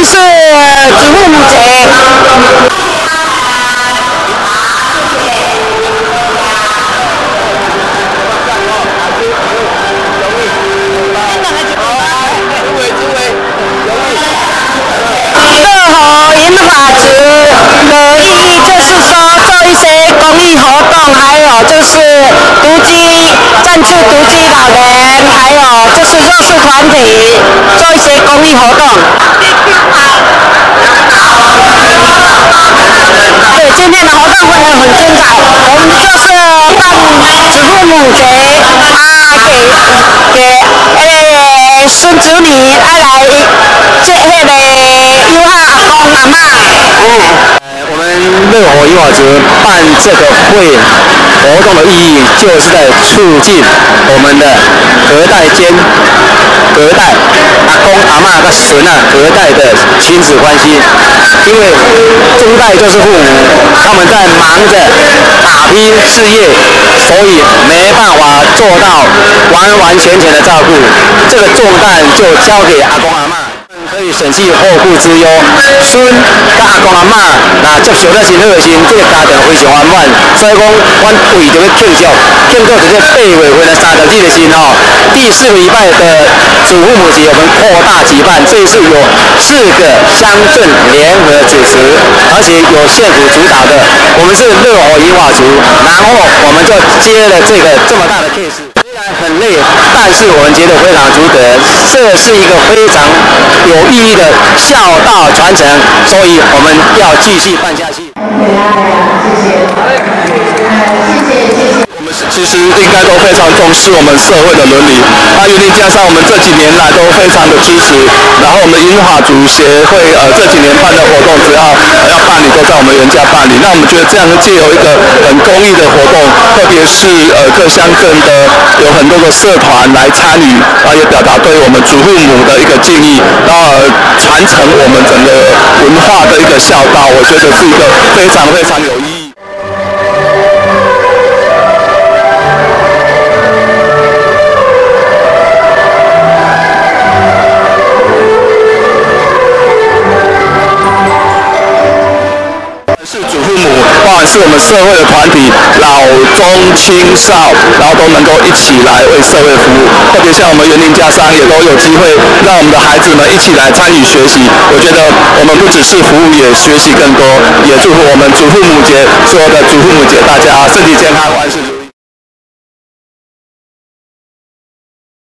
这是指妇女节好好谢好各法则的意义就是说做一些公益活动还有就是团体做一些公益活动。对，今天的活动会很精彩，我们就是办子父母节啊，给给诶孙子女爱来接迄个友好阿公阿妈，嗯。我们乐活英华族办这个会活动的意义，就是在促进我们的隔代间、隔代阿公阿妈跟孙啊隔代的亲子关系。因为中代就是父母，他们在忙着打拼事业，所以没办法做到完完全全的照顾，这个重担就交给阿公阿妈。可以省去后顾之忧，孙跟阿公阿嬷啊接受了真好心，这个家庭非常圆满。所以讲，阮为着要庆祝，庆祝这个八月份的三十日的时候，第四个礼拜的祖父母节，我们扩大举办。这一次有四个乡镇联合主持，而且有县府主导的。我们是乐活银瓦族，然后我们就接了这个这么大的 case。累，但是我们觉得非常值得，这是一个非常有意义的孝道传承，所以我们要继续办下去。其实应该都非常重视我们社会的伦理，那原定加上我们这几年来都非常的支持，然后我们英华族协会呃这几年办的活动，只要要办理都在我们原家办理，那我们觉得这样借由一个很公益的活动，特别是呃各乡镇的有很多的社团来参与，啊也表达对我们祖父母的一个敬意，然后传承我们整个文化的一个孝道，我觉得是一个非常非常有意义。是我们社会的团体，老中青少，然后都能够一起来为社会服务。特别像我们园林家商，也都有机会让我们的孩子们一起来参与学习。我觉得我们不只是服务，也学习更多。也祝福我们祖父母节，所有的祖父母节，大家身体健康，万事。